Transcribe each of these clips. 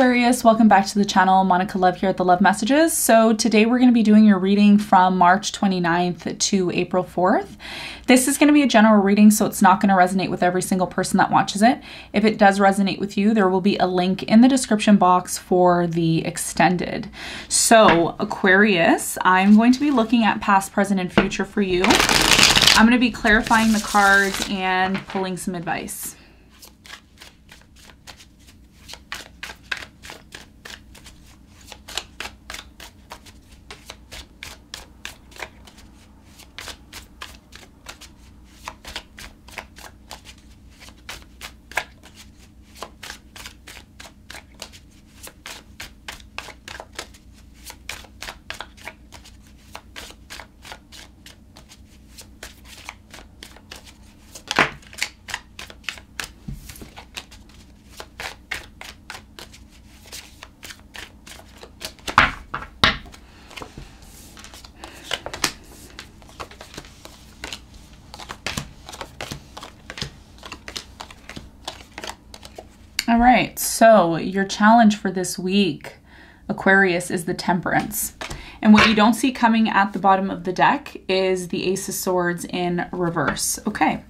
Aquarius, welcome back to the channel. Monica Luve here at the Love Messages. So today we're going to be doing your reading from March 29th to April 4th. This is going to be a general reading, so it's not going to resonate with every single person that watches it. If it does resonate with you, there will be a link in the description box for the extended. So Aquarius, I'm going to be looking at past, present, and future for you. I'm going to be clarifying the cards and pulling some advice. All right, so your challenge for this week, Aquarius, is the Temperance. And what you don't see coming at the bottom of the deck is the Ace of Swords in reverse. Okay,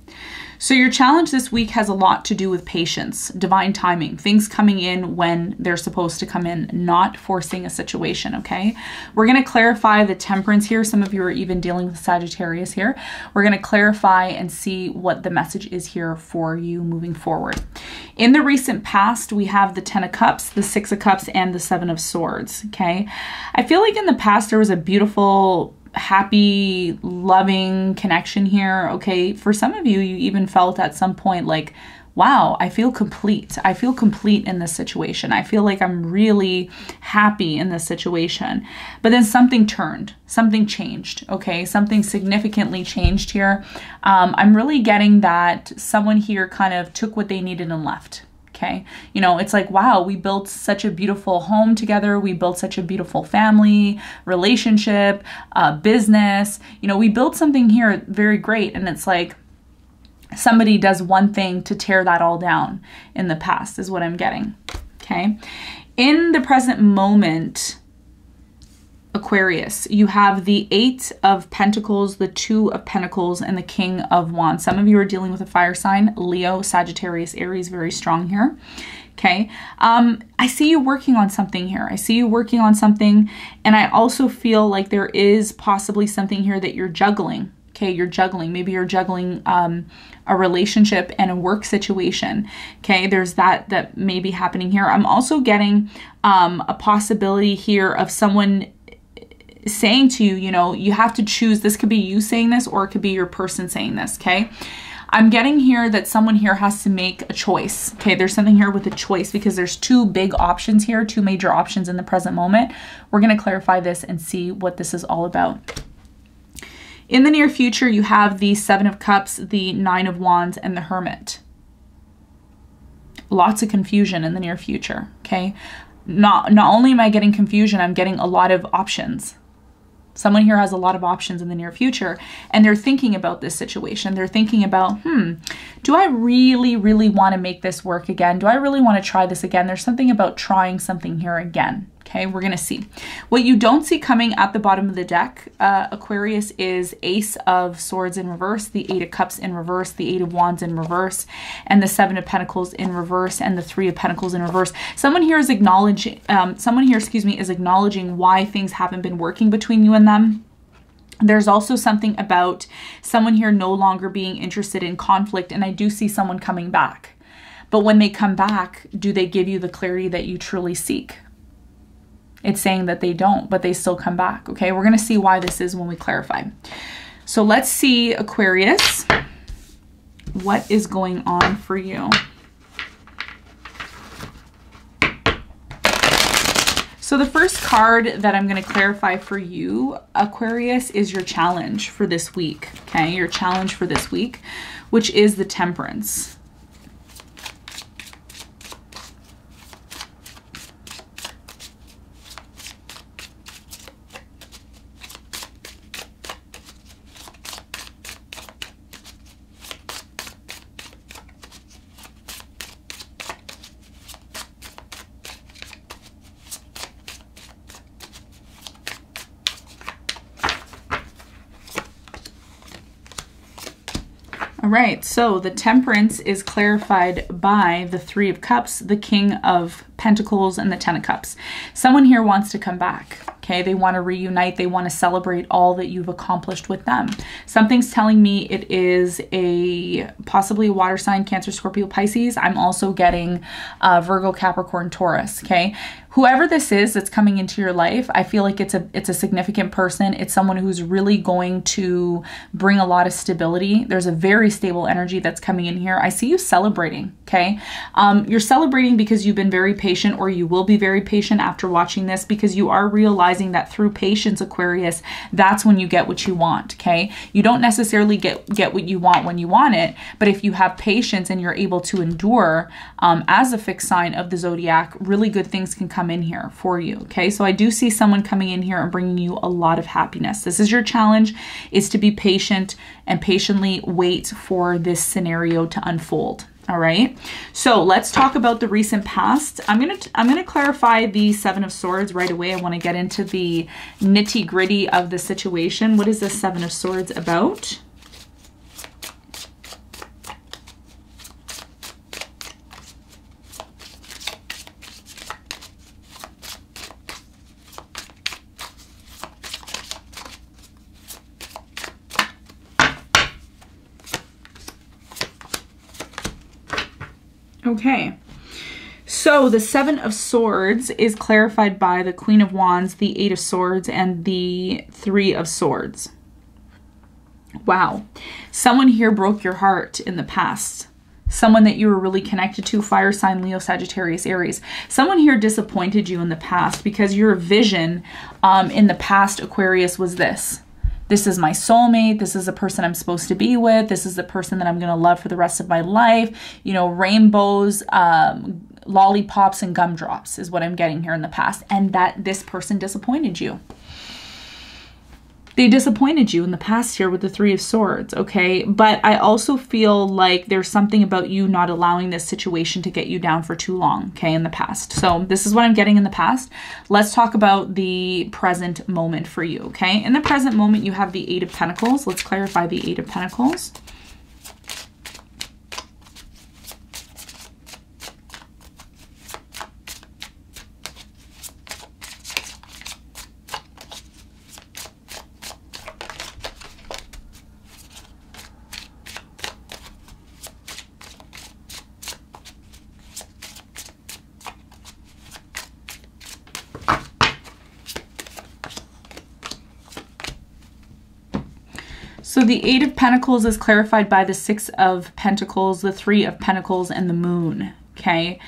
so your challenge this week has a lot to do with patience, divine timing, things coming in when they're supposed to come in, not forcing a situation, okay? We're going to clarify the temperance here. Some of you are even dealing with Sagittarius here. We're going to clarify and see what the message is here for you moving forward. In the recent past, we have the 10 of cups, the 6 of cups, and the 7 of swords, okay? I feel like in the past there was a beautiful happy, loving connection here. Okay, for some of you, you even felt at some point like, wow, I feel complete. I feel complete in this situation. I feel like I'm really happy in this situation. But then something turned, something changed. Okay, something significantly changed here. Um, I'm really getting that someone here kind of took what they needed and left okay you know it's like wow we built such a beautiful home together we built such a beautiful family relationship uh, business you know we built something here very great and it's like somebody does one thing to tear that all down in the past is what i'm getting okay in the present moment Aquarius. You have the Eight of Pentacles, the Two of Pentacles, and the King of Wands. Some of you are dealing with a fire sign. Leo, Sagittarius, Aries, very strong here. Okay. Um, I see you working on something here. I see you working on something. And I also feel like there is possibly something here that you're juggling. Okay. You're juggling. Maybe you're juggling um, a relationship and a work situation. Okay. There's that that may be happening here. I'm also getting um, a possibility here of someone saying to you, you know, you have to choose. This could be you saying this or it could be your person saying this, okay? I'm getting here that someone here has to make a choice. Okay, there's something here with a choice because there's two big options here, two major options in the present moment. We're going to clarify this and see what this is all about. In the near future, you have the Seven of Cups, the Nine of Wands, and the Hermit. Lots of confusion in the near future, okay? Not, not only am I getting confusion, I'm getting a lot of options. Someone here has a lot of options in the near future and they're thinking about this situation. They're thinking about, hmm, do I really, really want to make this work again? Do I really want to try this again? There's something about trying something here again. Okay, we're going to see. What you don't see coming at the bottom of the deck, uh, Aquarius, is Ace of Swords in reverse, the Eight of Cups in reverse, the Eight of Wands in reverse, and the Seven of Pentacles in reverse, and the Three of Pentacles in reverse. Someone here is acknowledging, um, someone here, excuse me, is acknowledging why things haven't been working between you and them. There's also something about someone here no longer being interested in conflict, and I do see someone coming back. But when they come back, do they give you the clarity that you truly seek? It's saying that they don't, but they still come back. Okay, we're going to see why this is when we clarify. So let's see, Aquarius, what is going on for you? So the first card that I'm going to clarify for you, Aquarius, is your challenge for this week. Okay, your challenge for this week, which is the temperance. Right, so the temperance is clarified by the Three of Cups, the King of Pentacles, and the Ten of Cups. Someone here wants to come back. Okay, they want to reunite, they want to celebrate all that you've accomplished with them. Something's telling me it is a possibly a water sign, Cancer, Scorpio, Pisces. I'm also getting uh, Virgo, Capricorn, Taurus. Okay, whoever this is that's coming into your life, I feel like it's a it's a significant person. It's someone who's really going to bring a lot of stability. There's a very stable energy that's coming in here. I see you celebrating. Okay, um, you're celebrating because you've been very patient, or you will be very patient after watching this because you are realizing that through patience, Aquarius, that's when you get what you want. Okay, you don't necessarily get get what you want when you want it, but if you have patience and you're able to endure, um, as a fixed sign of the zodiac, really good things can come come in here for you. Okay, so I do see someone coming in here and bringing you a lot of happiness. This is your challenge is to be patient and patiently wait for this scenario to unfold. All right. So let's talk about the recent past. I'm going to I'm going to clarify the 7 of swords right away. I want to get into the nitty-gritty of the situation. What is the 7 of swords about? Okay. So the Seven of Swords is clarified by the Queen of Wands, the Eight of Swords, and the Three of Swords. Wow. Someone here broke your heart in the past. Someone that you were really connected to, fire sign, Leo, Sagittarius, Aries. Someone here disappointed you in the past because your vision um, in the past, Aquarius, was this this is my soulmate. This is a person I'm supposed to be with. This is the person that I'm going to love for the rest of my life. You know, rainbows, um, lollipops, and gumdrops is what I'm getting here in the past. And that this person disappointed you they disappointed you in the past here with the Three of Swords, okay? But I also feel like there's something about you not allowing this situation to get you down for too long, okay, in the past. So this is what I'm getting in the past. Let's talk about the present moment for you, okay? In the present moment, you have the Eight of Pentacles. Let's clarify the Eight of Pentacles. The Eight of Pentacles is clarified by the Six of Pentacles, the Three of Pentacles, and the Moon. Okay.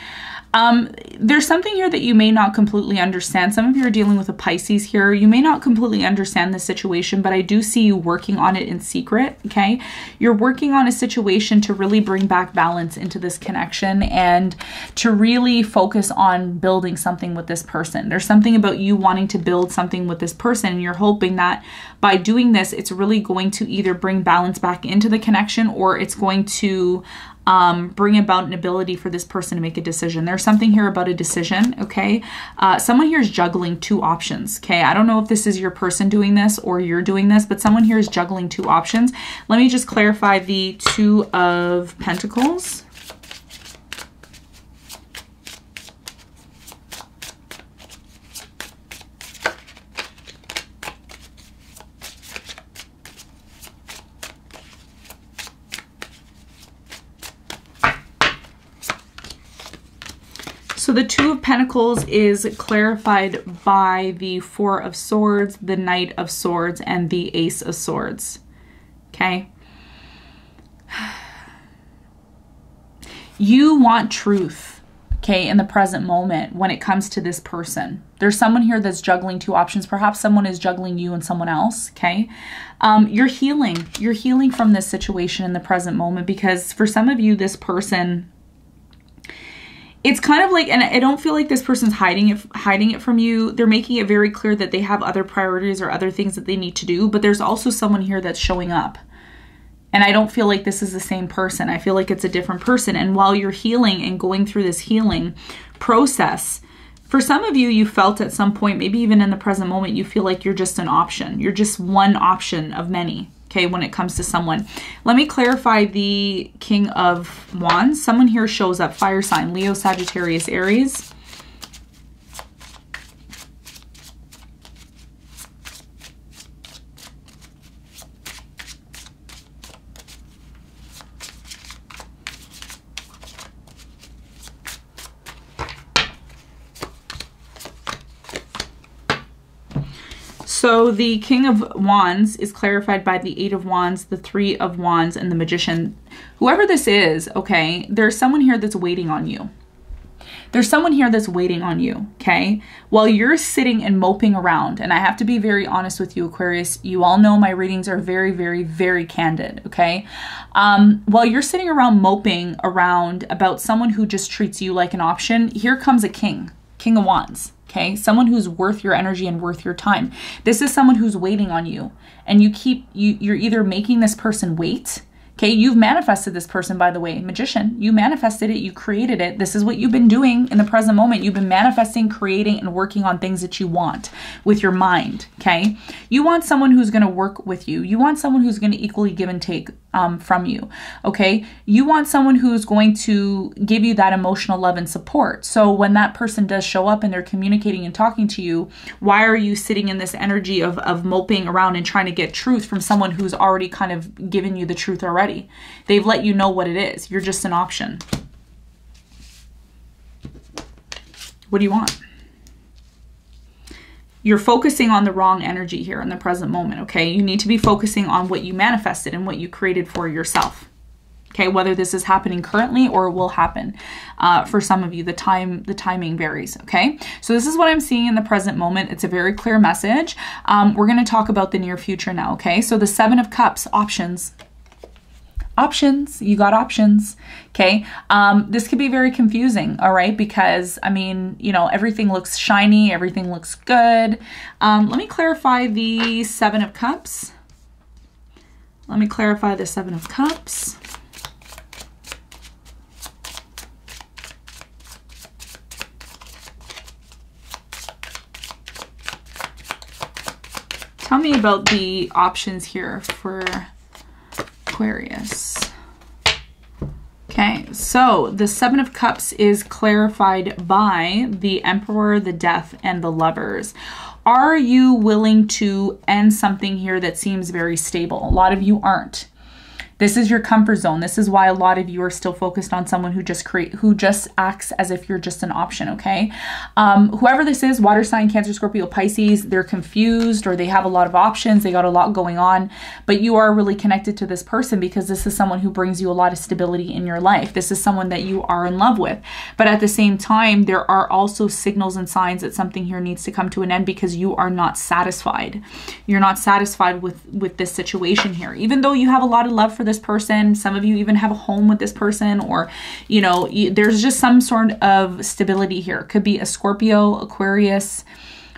Um, there's something here that you may not completely understand. Some of you are dealing with a Pisces here. You may not completely understand the situation, but I do see you working on it in secret, okay? You're working on a situation to really bring back balance into this connection and to really focus on building something with this person. There's something about you wanting to build something with this person, and you're hoping that by doing this, it's really going to either bring balance back into the connection or it's going to um, bring about an ability for this person to make a decision. There's something here about a decision, okay? Uh, someone here is juggling two options, okay? I don't know if this is your person doing this or you're doing this, but someone here is juggling two options. Let me just clarify the Two of Pentacles. So the Two of Pentacles is clarified by the Four of Swords, the Knight of Swords, and the Ace of Swords. Okay? You want truth, okay, in the present moment when it comes to this person. There's someone here that's juggling two options. Perhaps someone is juggling you and someone else, okay? Um, you're healing. You're healing from this situation in the present moment because for some of you, this person it's kind of like and i don't feel like this person's hiding it hiding it from you. They're making it very clear that they have other priorities or other things that they need to do but there's also someone here that's showing up. And i don't feel like this is the same person. I feel like it's a different person. And while you're healing and going through this healing process for some of you you felt at some point maybe even in the present moment you feel like you're just an option. You're just one option of many okay, when it comes to someone. Let me clarify the King of Wands. Someone here shows up, fire sign, Leo, Sagittarius, Aries. So the King of Wands is clarified by the Eight of Wands, the Three of Wands, and the Magician. Whoever this is, okay, there's someone here that's waiting on you. There's someone here that's waiting on you, okay? While you're sitting and moping around, and I have to be very honest with you, Aquarius, you all know my readings are very, very, very candid, okay? Um, while you're sitting around moping around about someone who just treats you like an option, here comes a king, King of Wands, okay? Someone who's worth your energy and worth your time. This is someone who's waiting on you and you keep you you're either making this person wait Okay, you've manifested this person, by the way, magician. You manifested it, you created it. This is what you've been doing in the present moment. You've been manifesting, creating, and working on things that you want with your mind. Okay, you want someone who's going to work with you. You want someone who's going to equally give and take um, from you. Okay, you want someone who's going to give you that emotional love and support. So when that person does show up and they're communicating and talking to you, why are you sitting in this energy of, of moping around and trying to get truth from someone who's already kind of given you the truth already? already. They've let you know what it is. You're just an option. What do you want? You're focusing on the wrong energy here in the present moment, okay? You need to be focusing on what you manifested and what you created for yourself. Okay, whether this is happening currently or will happen uh, for some of you, the time the timing varies. Okay, so this is what I'm seeing in the present moment. It's a very clear message. Um, we're going to talk about the near future now. Okay, so the Seven of Cups options options you got options okay? Um, this could be very confusing all right? Because i mean you know everything looks shiny everything looks good. Um, let me clarify the seven of cups. Let me clarify the seven of cups. Tell me about the options here for Aquarius. Okay, so the Seven of Cups is clarified by the Emperor, the Death, and the Lovers. Are you willing to end something here that seems very stable? A lot of you aren't. This is your comfort zone. This is why a lot of you are still focused on someone who just create who just acts as if you're just an option, okay? Um, whoever this is, water sign, Cancer, Scorpio, Pisces, they're confused or they have a lot of options, they got a lot going on, but you are really connected to this person because this is someone who brings you a lot of stability in your life. This is someone that you are in love with. But at the same time, there are also signals and signs that something here needs to come to an end because you are not satisfied. You're not satisfied with with this situation here. Even though you have a lot of love for this this person. Some of you even have a home with this person, or, you know, there's just some sort of stability here. It could be a Scorpio, Aquarius,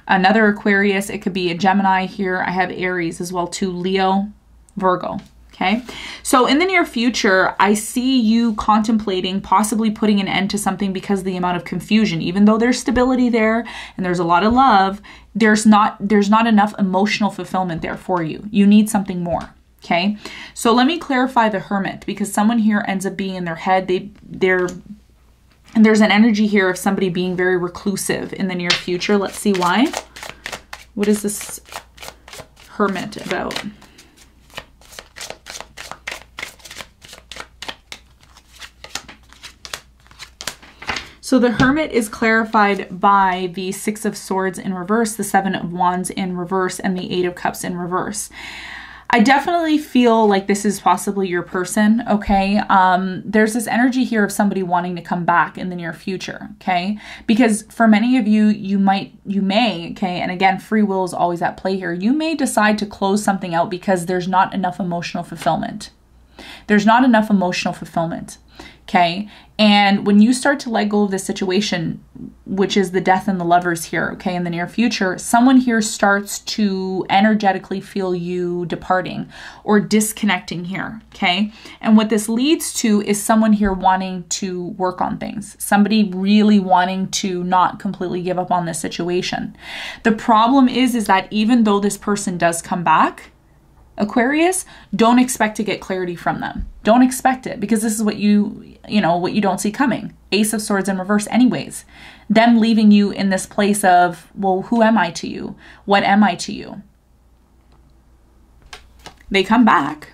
another Aquarius. It could be a Gemini here. I have Aries as well, too, Leo, Virgo. Okay, so in the near future, I see you contemplating possibly putting an end to something because the amount of confusion. Even though there's stability there and there's a lot of love, there's not there's not enough emotional fulfillment there for you. You need something more. Okay, so let me clarify the hermit because someone here ends up being in their head. They they're and there's an energy here of somebody being very reclusive in the near future. Let's see why. What is this hermit about? So the Hermit is clarified by the Six of Swords in reverse, the Seven of Wands in reverse, and the Eight of Cups in reverse. I definitely feel like this is possibly your person, okay? Um, there's this energy here of somebody wanting to come back in the near future, okay? Because for many of you, you might, you may, okay, and again, free will is always at play here. You may decide to close something out because there's not enough emotional fulfillment. There's not enough emotional fulfillment. Okay. And when you start to let go of this situation, which is the death and the lovers here, okay, in the near future, someone here starts to energetically feel you departing or disconnecting here, okay? And what this leads to is someone here wanting to work on things, somebody really wanting to not completely give up on this situation. The problem is, is that even though this person does come back, Aquarius, don't expect to get clarity from them. Don't expect it because this is what you, you know, what you don't see coming. Ace of Swords in reverse, anyways. Them leaving you in this place of, well, who am I to you? What am I to you? They come back.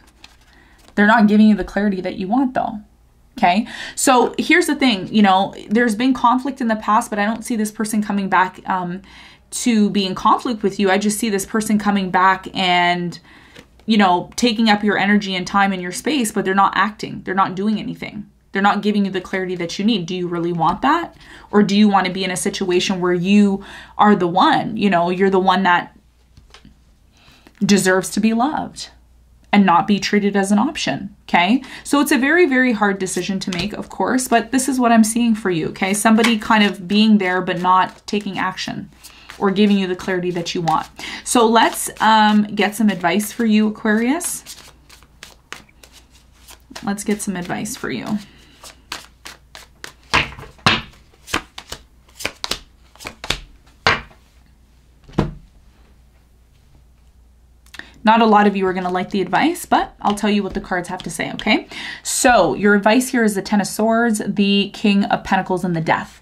They're not giving you the clarity that you want, though. Okay. So here's the thing you know, there's been conflict in the past, but I don't see this person coming back um, to be in conflict with you. I just see this person coming back and you know, taking up your energy and time and your space, but they're not acting. They're not doing anything. They're not giving you the clarity that you need. Do you really want that? Or do you want to be in a situation where you are the one, you know, you're the one that deserves to be loved and not be treated as an option? Okay. So it's a very, very hard decision to make, of course, but this is what I'm seeing for you. Okay. Somebody kind of being there, but not taking action or giving you the clarity that you want. So let's um, get some advice for you, Aquarius. Let's get some advice for you. Not a lot of you are going to like the advice, but I'll tell you what the cards have to say, okay? So your advice here is the Ten of Swords, the King of Pentacles, and the Death.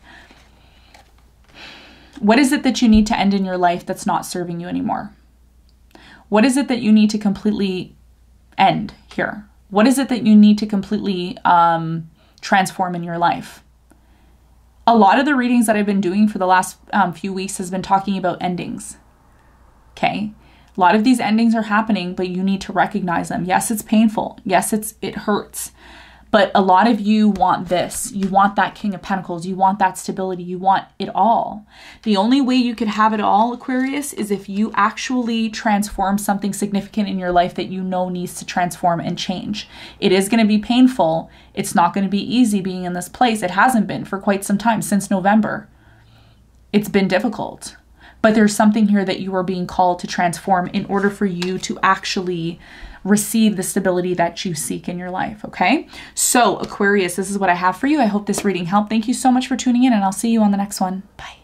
What is it that you need to end in your life that's not serving you anymore? What is it that you need to completely end here? What is it that you need to completely um, transform in your life? A lot of the readings that I've been doing for the last um, few weeks has been talking about endings. Okay. A lot of these endings are happening, but you need to recognize them. Yes, it's painful. Yes, it's it hurts. But a lot of you want this. You want that King of Pentacles. You want that stability. You want it all. The only way you could have it all, Aquarius, is if you actually transform something significant in your life that you know needs to transform and change. It is going to be painful. It's not going to be easy being in this place. It hasn't been for quite some time, since November. It's been difficult. But there's something here that you are being called to transform in order for you to actually receive the stability that you seek in your life. Okay. So, Aquarius, this is what I have for you. I hope this reading helped. Thank you so much for tuning in, and I'll see you on the next one. Bye.